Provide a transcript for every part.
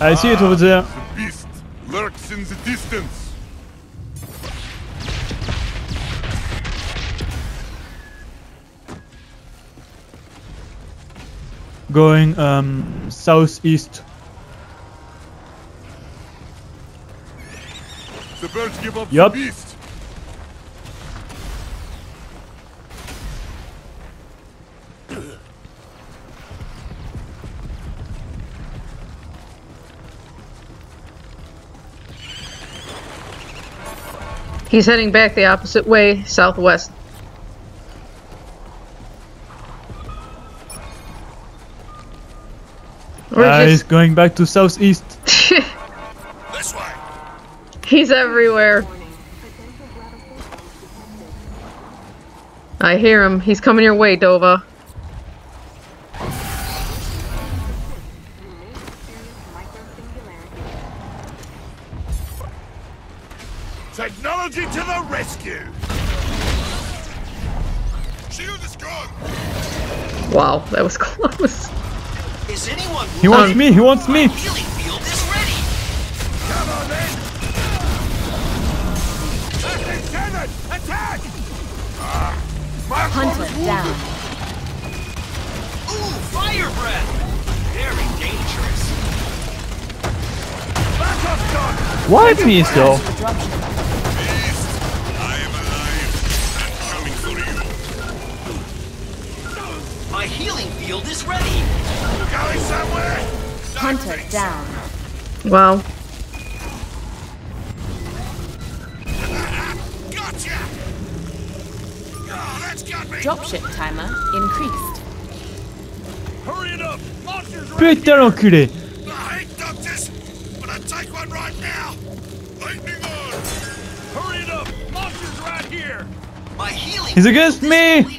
I see it over there. The beast lurks in the distance. Going um southeast. The birds give up Yup. the beast. He's heading back the opposite way, southwest. Or Uh, he's going back to southeast. This way. he's everywhere. I hear him. He's coming your way, Dova. Technology to the rescue. Shield is gone. Wow, that was close. Is anyone He wants Um, me. He wants me. healing field is ready? Come on then. Left lieutenant, attack! Ah, my Hunter down. Ooh, fire breath! Very dangerous. Back off, Doc. Why me though? Hunter down. Wow. Gotcha! Oh, that's got me. Dropship timer increased. Hurry it up. Monsters Putain l'enculé. I hate doctors, but I'll take one right now. Lightning on. Hurry it up. Monsters right here. My healing He's against field me.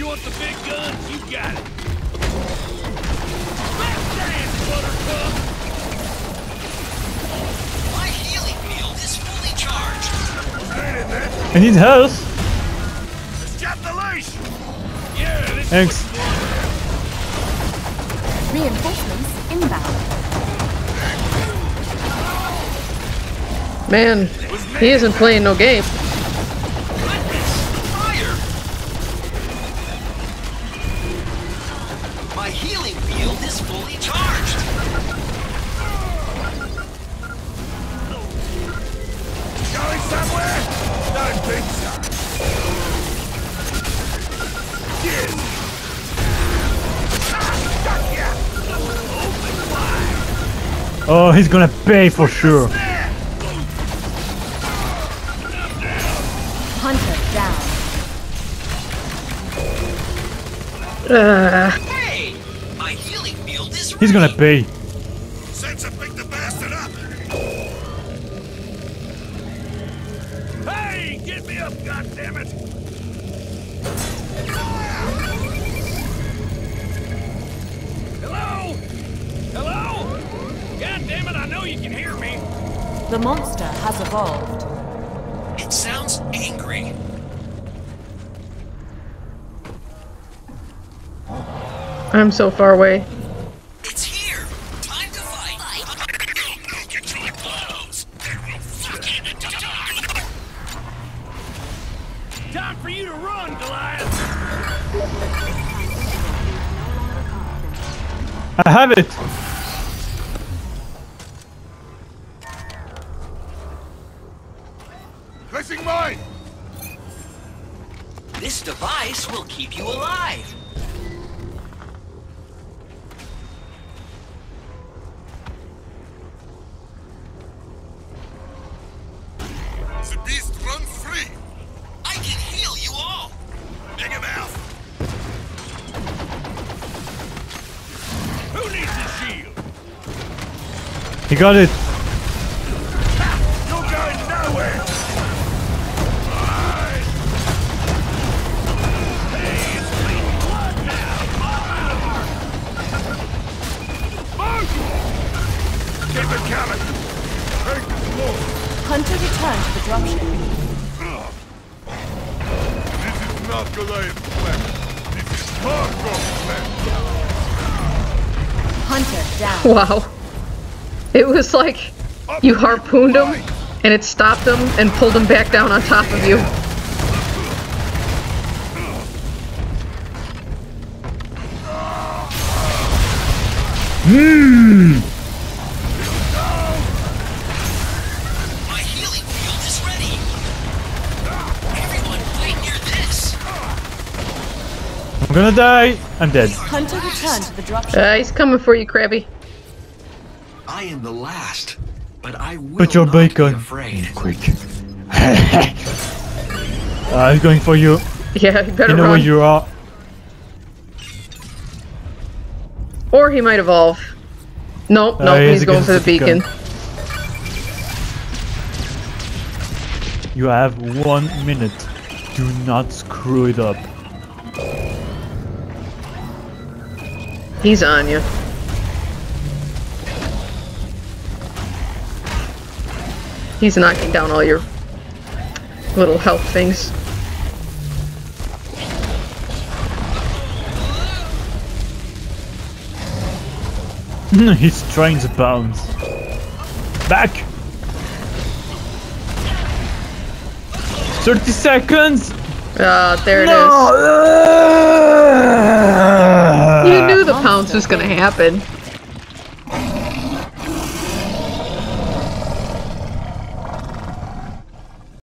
You want the big guns? You got it! Left dance, Buttercup! My healing field is fully charged. Ain't it, then? I need health. Let's the leash! Yeah, this Thanks. Reinforcements inbound. Man, he isn't playing no game. Healing field is fully charged. Going somewhere? Don't think so. Yes. Ah, got ya. Oh, he's gonna pay for sure. Hunter down. Uh, He's gonna pay. Sensor picked the bastard up. Hey, get me up, goddammit! Hello? Hello? Goddammit, I know you can hear me. The monster has evolved. It sounds angry. I'm so far away. Time for you to run, Goliath. I have it. Placing mine. This device will keep you alive. Plan. Hunter down. Wow. It was like you harpooned him and it stopped him and pulled him back down on top of you. My healing field is ready. Everyone fight near this. I'm gonna die. I'm dead. Hunter returned to the dropship. Uh, he's coming for you, Krabby. I am the last, but I will Put your not bacon. be afraid. Quick. uh, he's going for you. Yeah, you better You know where you are. Or he might evolve. Nope, Uh, nope, he's he's going for the the gun. beacon. You have one minute. Do not screw it up. He's on you. He's knocking down all your little health things. He's trying to bounce. Back! 30 seconds! Ah, there it is. No! You knew the pounce was gonna happen.